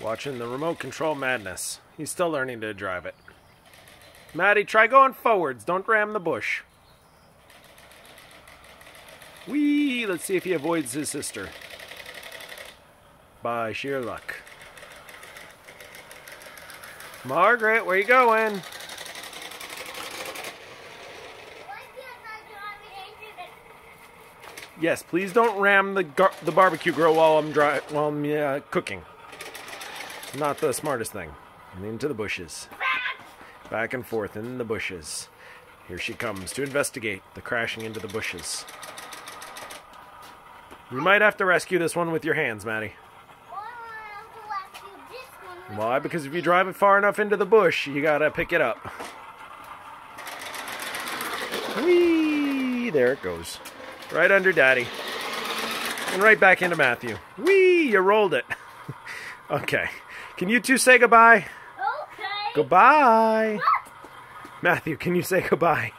Watching the remote control madness. He's still learning to drive it. Matty, try going forwards. Don't ram the bush. Whee! Let's see if he avoids his sister. By sheer luck. Margaret, where you going? Yes, please don't ram the the barbecue grill while I'm dry while I'm uh, cooking. Not the smartest thing. And into the bushes. Back and forth in the bushes. Here she comes to investigate the crashing into the bushes. You might have to rescue this one with your hands, Matty. Why? Because if you drive it far enough into the bush, you gotta pick it up. Whee! There it goes. Right under Daddy. And right back into Matthew. Whee! You rolled it. okay. Can you two say goodbye? Okay. Goodbye. Matthew, can you say goodbye?